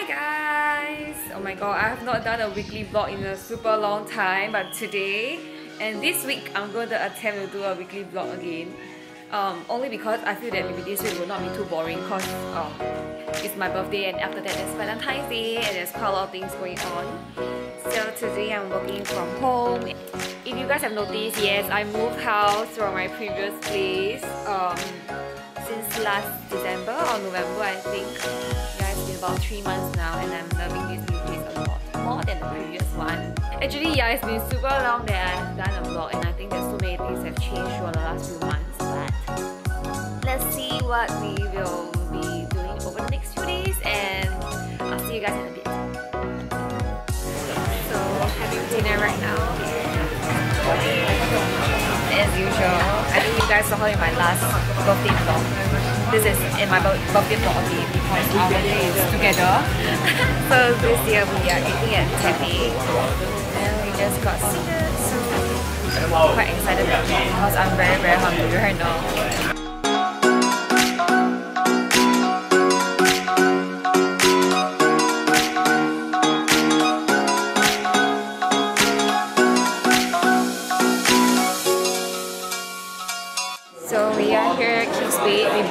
Hi guys! Oh my god, I have not done a weekly vlog in a super long time but today and this week I'm going to attempt to do a weekly vlog again. Um, only because I feel that maybe this week will not be too boring because um, it's my birthday and after that it's Valentine's Day and there's quite a lot of things going on. So today I'm working from home. If you guys have noticed, yes, I moved house from my previous place um, since last December or November I think. About 3 months now and I'm loving this new place a lot more than the previous one. Actually, yeah, it's been super long that I've done a vlog and I think there's so many things have changed over the last few months but let's see what we will be doing over the next few days and I'll see you guys in a bit. So, having dinner right now. As usual, guys saw her in my last birthday vlog. This is in my birthday vlog because our birthday is together. so this year we are eating at Taipei and we just got seated so I'm quite excited because I'm very very hungry right now.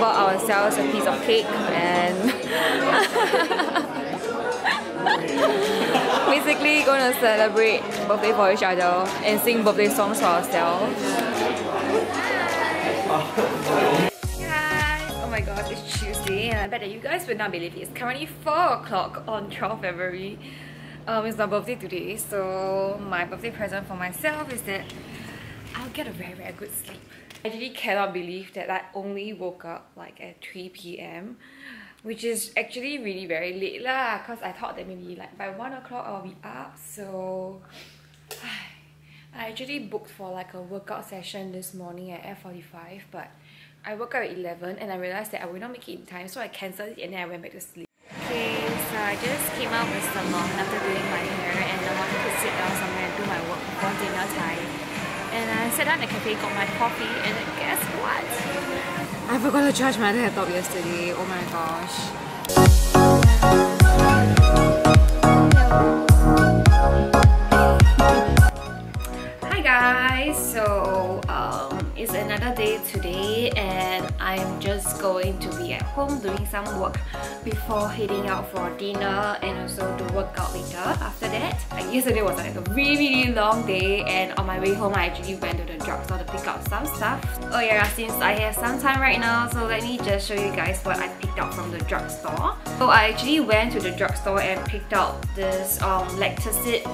Bought ourselves a piece of cake and basically gonna celebrate birthday for each other and sing birthday songs for ourselves. Guys, oh my god, it's Tuesday and I bet that you guys would not believe it. It's currently 4 o'clock on 12 February. Um, it's my birthday today, so my birthday present for myself is that get a very very good sleep. I actually cannot believe that I only woke up like at 3 p.m. Which is actually really very late lah cause I thought that maybe like by 1 o'clock I'll be up so I actually booked for like a workout session this morning at F45 but I woke up at 11 and I realized that I will not make it in time so I cancelled it and then I went back to sleep. Okay, so I just came out with the salon after doing my hair and I wanted to sit down somewhere and do my work before dinner time. And I sat down at the cafe, got my coffee, and guess what? I forgot to charge my laptop yesterday. Oh my gosh. Hi guys, so another day today and I'm just going to be at home doing some work before heading out for dinner and also to work out later after that. Like yesterday was like a really really long day and on my way home I actually went to the drugstore to pick up some stuff. Oh yeah, since I have some time right now so let me just show you guys what I picked up from the drugstore. So I actually went to the drugstore and picked up this um, Lactacyd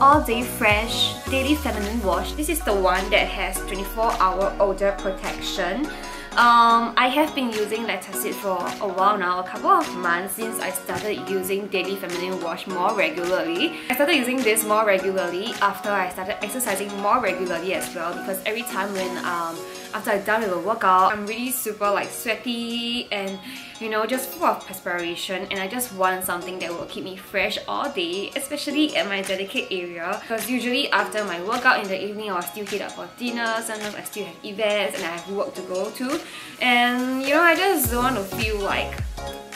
all day fresh daily feminine wash this is the one that has 24 hour odor protection um, I have been using Lactacyd for a while now, a couple of months since I started using Daily Feminine Wash more regularly. I started using this more regularly after I started exercising more regularly as well because every time when um, after I'm done with a workout, I'm really super like sweaty and you know just full of perspiration. And I just want something that will keep me fresh all day especially at my delicate area. Because usually after my workout in the evening I'll still head up for dinner, sometimes I still have events and I have work to go to. And you know I just don't want to feel like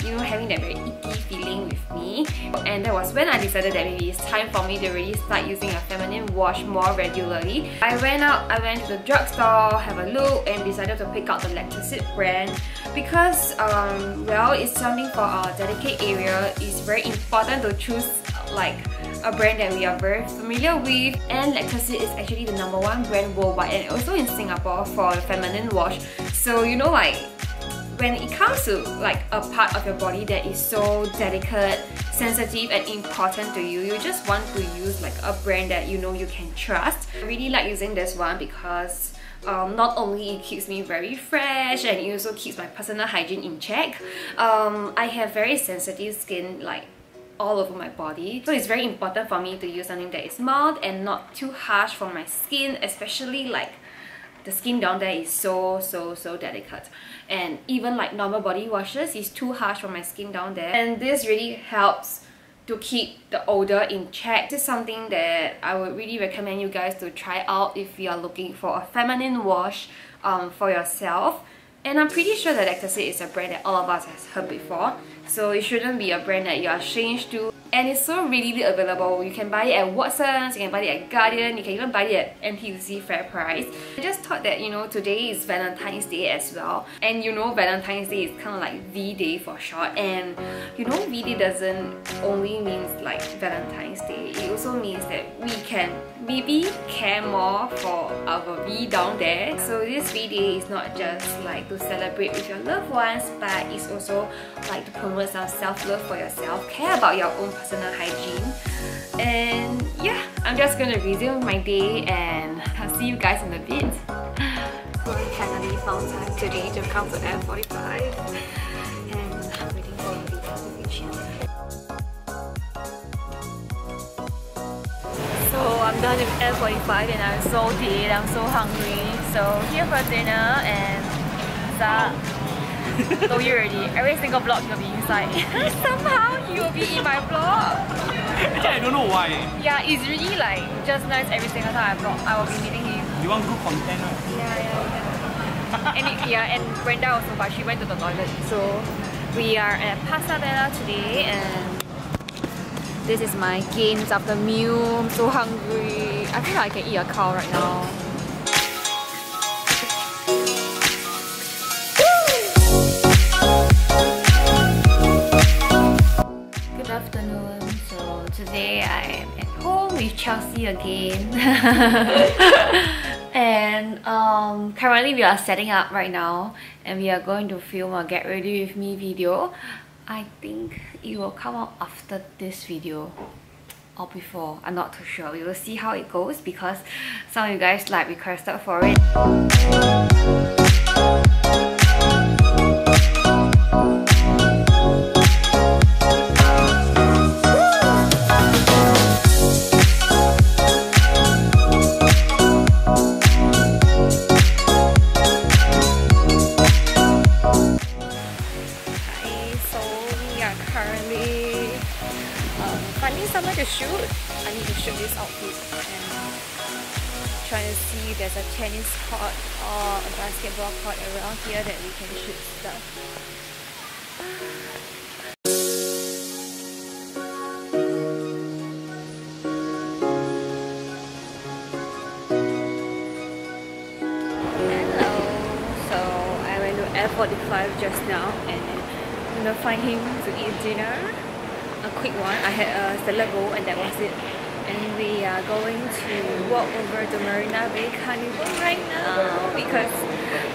you know, having that very icky feeling with me. And that was when I decided that maybe it's time for me to really start using a feminine wash more regularly. I went out, I went to the drugstore, have a look, and decided to pick out the Lactacyd brand because, um, well, it's something for our delicate area. It's very important to choose like a brand that we are very familiar with and Lactacyd is actually the number one brand worldwide and also in Singapore for feminine wash. So you know like when it comes to like a part of your body that is so delicate, sensitive and important to you, you just want to use like a brand that you know you can trust. I really like using this one because um, not only it keeps me very fresh and it also keeps my personal hygiene in check. Um, I have very sensitive skin like all over my body so it's very important for me to use something that is mild and not too harsh for my skin especially like the skin down there is so so so delicate and even like normal body washes is too harsh for my skin down there and this really helps to keep the odor in check. This is something that I would really recommend you guys to try out if you are looking for a feminine wash um, for yourself And I'm pretty sure that Lactacyd is a brand that all of us has heard before. So it shouldn't be a brand that you are strange to and it's so readily available. You can buy it at Watson's, you can buy it at Guardian, you can even buy it at NTUC Fair Price. I just thought that, you know, today is Valentine's Day as well. And you know Valentine's Day is kind of like V-Day for short. And you know V-Day doesn't only means like Valentine's Day. It also means that we can maybe care more for our V down there. So this V-Day is not just like to celebrate with your loved ones, but it's also like to promote some self-love for yourself, care about your own personal hygiene. And yeah, I'm just gonna resume my day and I'll see you guys in a bit. We finally found time today to come to F45 and I'm waiting for Vita to reach here. So I'm done with F45 and I'm so dead, I'm so hungry. So here for dinner and that told you already, every single vlog will be Somehow you will be in my vlog. Actually, I don't know why. Yeah, it's really like just nice every single time I vlog, I will be meeting him. You want good content, right? Yeah, yeah, yeah. and it, yeah, and Brenda also, but she went to the toilet. So we are at Pasta Bella today and this is my gains after meal. I'm so hungry. I feel like I can eat a cow right now. Today I am at home with Chelsea again. and um, currently we are setting up right now and we are going to film a get ready with me video. I think it will come out after this video or before, I'm not too sure. We will see how it goes because some of you guys like requested for it. Tennis court or a basketball court around here that we can shoot stuff. Hello. So I went to F45 just now and I'm gonna find him to eat dinner. A quick one. I had a salad bowl and that was it and we are going to walk over to Marina Bay Carnival right now because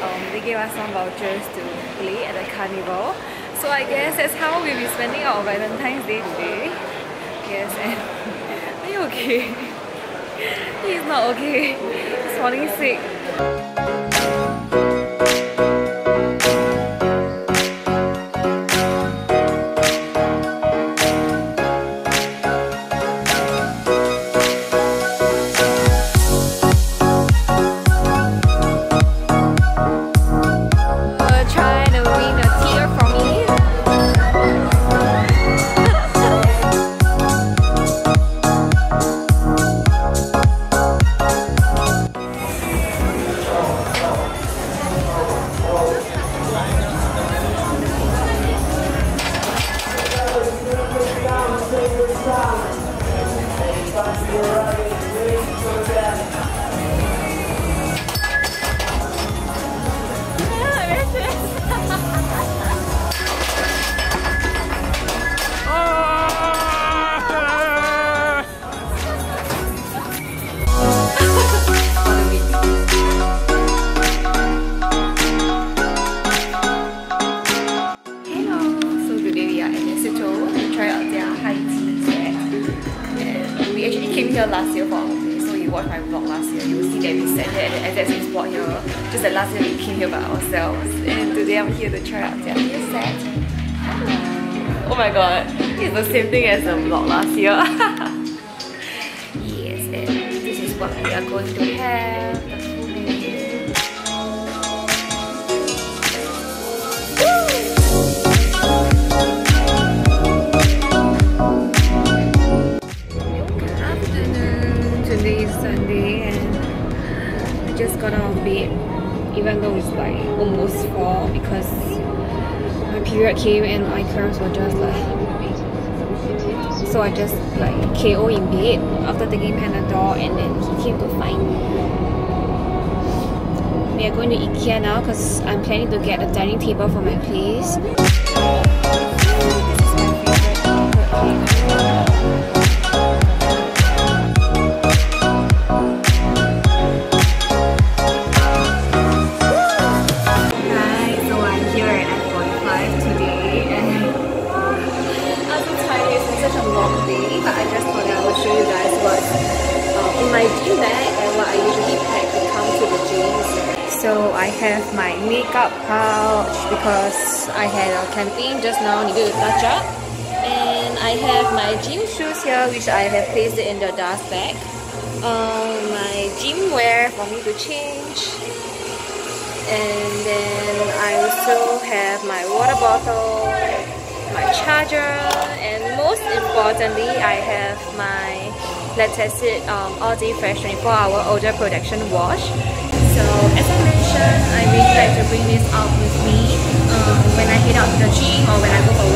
um, they gave us some vouchers to play at the carnival. So I guess that's how we'll be spending our Valentine's Day today. Yes, and are you okay? He's not okay. He's falling sick. That we said just that last year we came here by ourselves and today I'm here to try out their new set. Oh my god, it's the same thing as the vlog last year. yes, and this is what we are going to have. Period came and my cramps were just like so I just like KO in bed after taking Panadol and then he came to find me. We are going to IKEA now because I'm planning to get a dining table for my place. I have my makeup pouch because I had a campaign just now, needed to touch up. And I have my gym shoes here which I have placed it in the dust bag. Um, my gym wear for me to change and then I also have my water bottle, my charger, and most importantly, I have my Lactacyd um, All Day Fresh 24 Hour Odor Protection Wash. So as I I really like to bring this out with me um, when I head out to the gym or when I go for